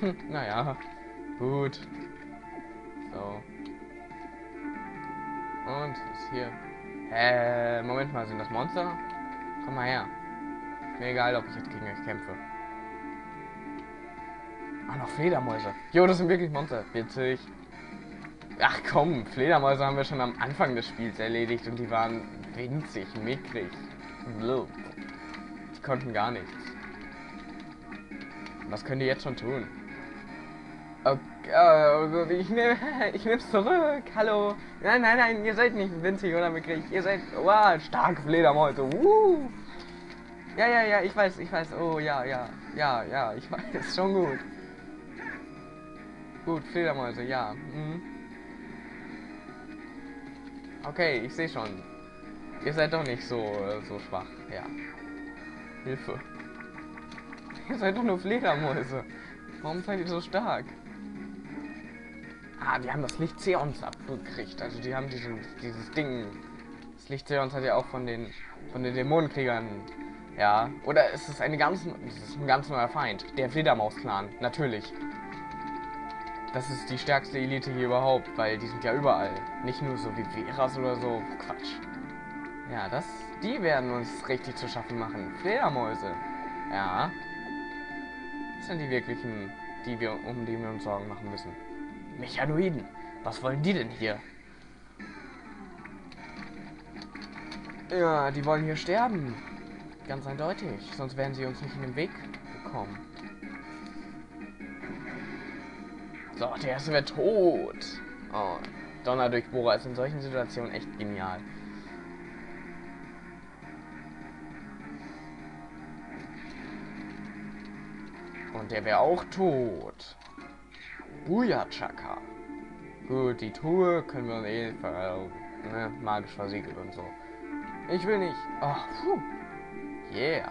Naja, gut. So. Und ist hier? Äh, Moment mal, sind das Monster? Komm mal her. Mir egal, ob ich jetzt gegen euch kämpfe. Ah, noch Fledermäuse. Jo, das sind wirklich Monster. Witzig. Ach komm, Fledermäuse haben wir schon am Anfang des Spiels erledigt und die waren winzig, mickrig. Blub. Die konnten gar nichts. Was können die jetzt schon tun? Okay, also ich nehme ich nehm's zurück. Hallo. Nein, nein, nein, ihr seid nicht winzig oder mickrig. Ihr seid wow, starke Fledermäuse. Uh. Ja, ja, ja, ich weiß, ich weiß. Oh, ja, ja. Ja, ja, ich weiß. Schon gut. Gut, Fledermäuse, ja. Mhm. Okay, ich sehe schon. Ihr seid doch nicht so, so schwach. Ja. Hilfe. Ihr seid doch nur Fledermäuse. Warum seid ihr so stark? Ah, die haben das Licht Zeons abgekriegt. Also die haben diesen, dieses Ding. Das Licht Zeons hat ja auch von den von den Dämonenkriegern. Ja. Oder ist es eine ganz, ist ein ganz neuer Feind? Der Fledermaus-Clan, natürlich. Das ist die stärkste Elite hier überhaupt, weil die sind ja überall. Nicht nur so wie Veras oder so. Quatsch. Ja, das, die werden uns richtig zu schaffen machen. Fledermäuse. Ja. Das sind die wirklichen, die wir, um die wir uns Sorgen machen müssen. Mechanoiden. Was wollen die denn hier? Ja, die wollen hier sterben. Ganz eindeutig. Sonst wären sie uns nicht in den Weg gekommen. So, der erste wäre tot. Oh, Donnerdurchbohrer ist in solchen Situationen echt genial. Und der wäre auch tot. Booyah-Chaka. Gut, die Truhe können wir eh äh, ne, magisch versiegelt und so. Ich will nicht. Ach, puh. Yeah.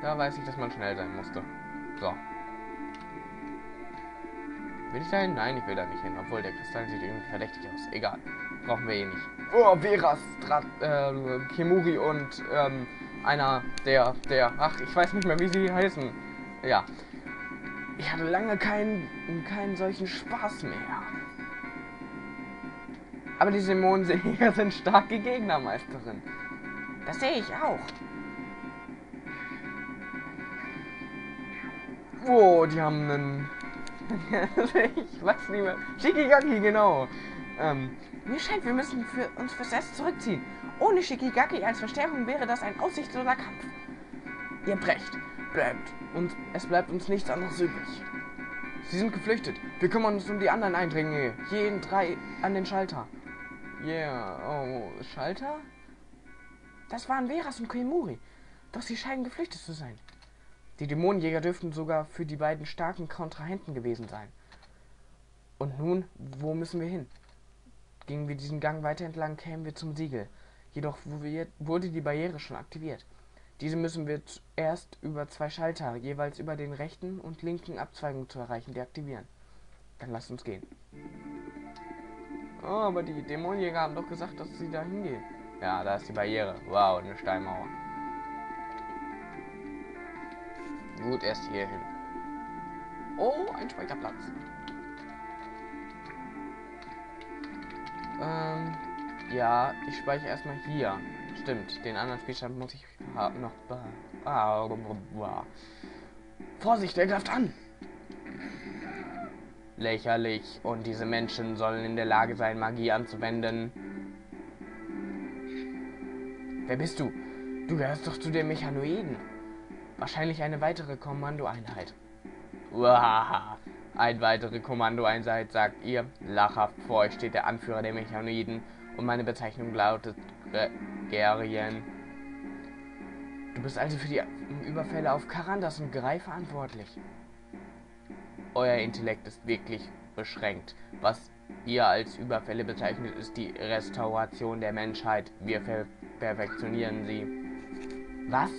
Da weiß ich, dass man schnell sein musste. So. Will ich da hin? Nein, ich will da nicht hin. Obwohl, der Kristall sieht irgendwie verdächtig aus. Egal. Brauchen wir eh nicht. Oh, Veras, Drat, äh, Kimuri und ähm, einer der, der, ach, ich weiß nicht mehr, wie sie heißen. Ja. Ich hatte lange keinen, keinen solchen Spaß mehr. Aber die Dämonenjäger sind starke Gegnermeisterin. Das sehe ich auch. Oh, die haben einen... ich weiß nicht mehr. Shikigaki, genau. Ähm, mir scheint, wir müssen für uns fürs Erst zurückziehen. Ohne Shikigaki als Verstärkung wäre das ein aussichtsloser Kampf. Ihr habt recht. Bleibt. Und es bleibt uns nichts anderes übrig. Sie sind geflüchtet. Wir kümmern uns um die anderen Eindringlinge. Jeden drei an den Schalter. Yeah. Oh, Schalter? Das waren Veras und Koimuri. Doch sie scheinen geflüchtet zu sein. Die Dämonenjäger dürften sogar für die beiden starken Kontrahenten gewesen sein. Und nun, wo müssen wir hin? Gingen wir diesen Gang weiter entlang, kämen wir zum Siegel. Jedoch wurde die Barriere schon aktiviert. Diese müssen wir zuerst über zwei Schalter, jeweils über den rechten und linken Abzweigung zu erreichen, deaktivieren. Dann lasst uns gehen. Oh, aber die Dämonenjäger haben doch gesagt, dass sie da hingehen. Ja, da ist die Barriere. Wow, eine Steinmauer. Gut, erst hier hin. Oh, ein Speicherplatz. Ähm, ja, ich speichere erstmal hier. Stimmt, den anderen Spielstand muss ich noch... Ah, Vorsicht, er greift an! Lächerlich. Und diese Menschen sollen in der Lage sein, Magie anzuwenden. Wer bist du? Du gehörst doch zu den Mechanoiden. Wahrscheinlich eine weitere Kommandoeinheit. Uahaha. Ein weitere Kommandoeinheit, sagt ihr. Lachhaft vor euch steht der Anführer der Mechanoiden und meine Bezeichnung lautet Gerien. Du bist also für die Überfälle auf Karandas und Grei verantwortlich. Euer Intellekt ist wirklich beschränkt. Was ihr als Überfälle bezeichnet, ist die Restauration der Menschheit. Wir per perfektionieren sie. Was?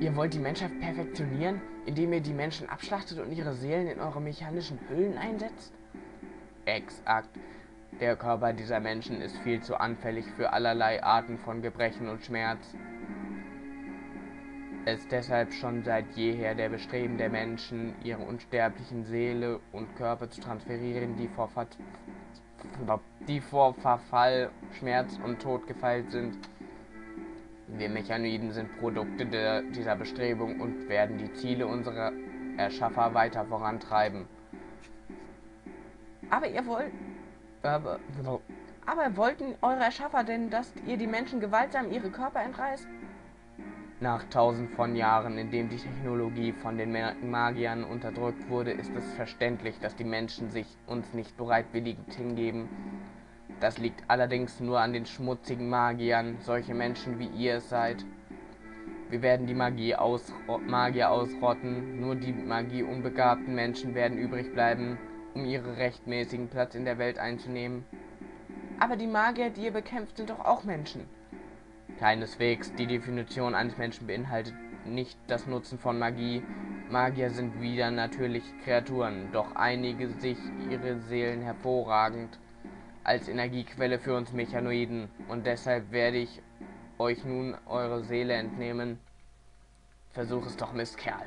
Ihr wollt die Menschheit perfektionieren, indem ihr die Menschen abschlachtet und ihre Seelen in eure mechanischen Hüllen einsetzt? Exakt. Der Körper dieser Menschen ist viel zu anfällig für allerlei Arten von Gebrechen und Schmerz. es deshalb schon seit jeher der Bestreben der Menschen, ihre unsterblichen Seele und Körper zu transferieren, die vor, Ver die vor Verfall, Schmerz und Tod gefeilt sind. Wir Mechanoiden sind Produkte der, dieser Bestrebung und werden die Ziele unserer Erschaffer weiter vorantreiben. Aber ihr wollt... Aber, aber wollten eure Erschaffer denn, dass ihr die Menschen gewaltsam ihre Körper entreißt? Nach tausend von Jahren, in dem die Technologie von den Magiern unterdrückt wurde, ist es verständlich, dass die Menschen sich uns nicht bereitwilligend hingeben. Das liegt allerdings nur an den schmutzigen Magiern, solche Menschen wie ihr es seid. Wir werden die Magie aus Magier ausrotten, nur die magieunbegabten Menschen werden übrig bleiben, um ihren rechtmäßigen Platz in der Welt einzunehmen. Aber die Magier, die ihr bekämpft, sind doch auch Menschen. Keineswegs. Die Definition eines Menschen beinhaltet nicht das Nutzen von Magie. Magier sind wieder natürliche Kreaturen, doch einige sich ihre Seelen hervorragend als Energiequelle für uns Mechanoiden. Und deshalb werde ich euch nun eure Seele entnehmen. Versuch es doch, Mistkerl.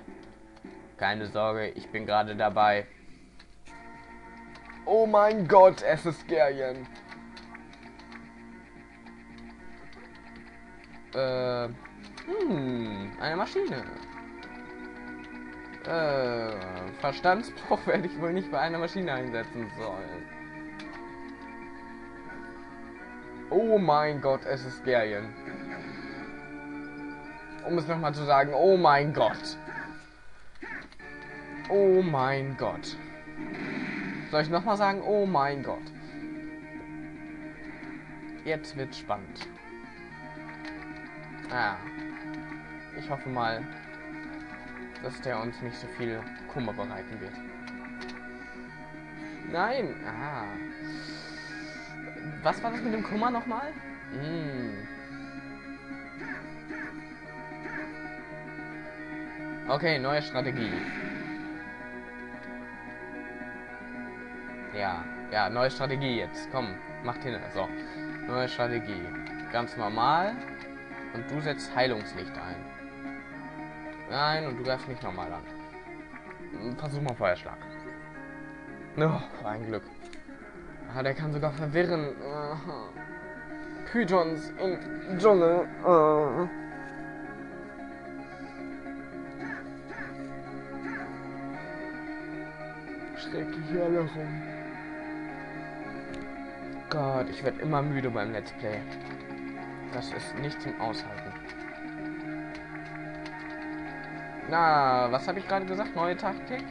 Keine Sorge, ich bin gerade dabei. Oh mein Gott, es ist Gerien. Äh, hm, eine Maschine. Äh, Verstandsbruch werde ich wohl nicht bei einer Maschine einsetzen sollen. Oh mein Gott, es ist Gerien. Um es nochmal zu sagen, oh mein Gott. Oh mein Gott. Soll ich nochmal sagen, oh mein Gott. Jetzt wird spannend. Ah. Ich hoffe mal, dass der uns nicht so viel Kummer bereiten wird. Nein! Ah. Was war das mit dem Kummer nochmal? Hm. Okay, neue Strategie. Ja, ja, neue Strategie jetzt. Komm, macht hin. So, neue Strategie. Ganz normal. Und du setzt Heilungslicht ein. Nein, und du greifst nicht normal an. Versuch mal Feuerschlag. Oh, ein Glück. Ah, der kann sogar verwirren. Pythons im Dschungel. Uh. Schreckliche Erinnerung. Gott, ich werde immer müde beim Let's Play. Das ist nicht zum Aushalten. Na, was habe ich gerade gesagt? Neue Taktik?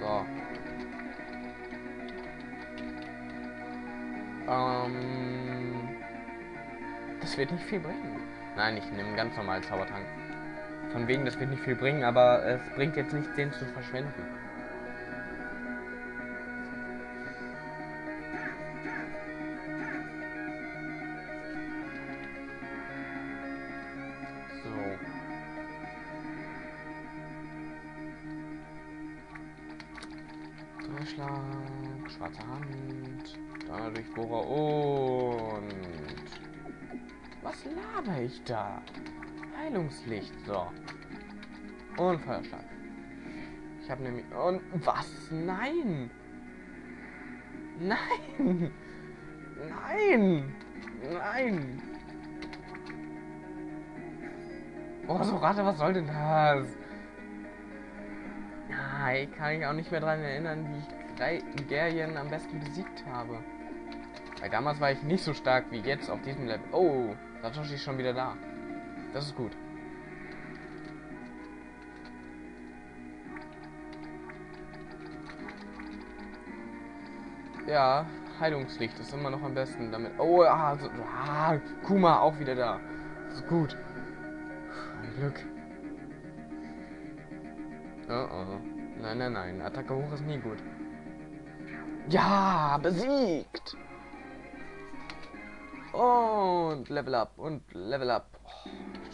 So. Ähm, das wird nicht viel bringen. Nein, ich nehme ganz normal Zaubertrank. Von wegen, das wird nicht viel bringen, aber es bringt jetzt nichts, den zu verschwenden. Durchschlag, schwarze Hand, Donner und... Was laber ich da? Heilungslicht, so. Und Feuerschlag. Ich habe nämlich... Und was? Nein! Nein! Nein! Nein! Oh, so Rate, was soll denn das? Ich kann mich auch nicht mehr daran erinnern, wie ich drei Gerien am besten besiegt habe. Weil damals war ich nicht so stark wie jetzt auf diesem Level. Oh, Satoshi ist schon wieder da. Das ist gut. Ja, Heilungslicht ist immer noch am besten damit. Oh, ah, so, ah, Kuma auch wieder da. Das ist gut. Ein Glück. Oh oh. Nein, nein, nein. Attacke hoch ist nie gut. Ja, besiegt. Und Level up und Level up. Oh,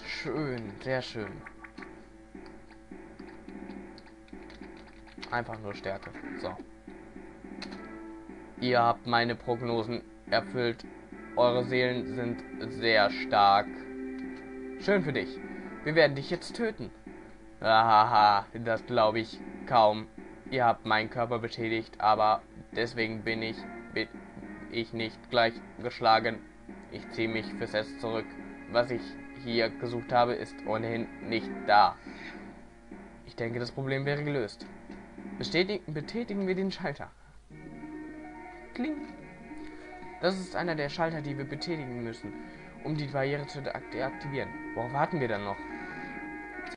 schön, sehr schön. Einfach nur Stärke. So. Ihr habt meine Prognosen erfüllt. Eure Seelen sind sehr stark. Schön für dich. Wir werden dich jetzt töten. Haha, das glaube ich kaum. Ihr habt meinen Körper beschädigt, aber deswegen bin ich, bin ich nicht gleich geschlagen. Ich ziehe mich fürs Essen zurück. Was ich hier gesucht habe, ist ohnehin nicht da. Ich denke, das Problem wäre gelöst. Bestätigen, betätigen wir den Schalter. Kling. Das ist einer der Schalter, die wir betätigen müssen, um die Barriere zu deaktivieren. Worauf warten wir dann noch?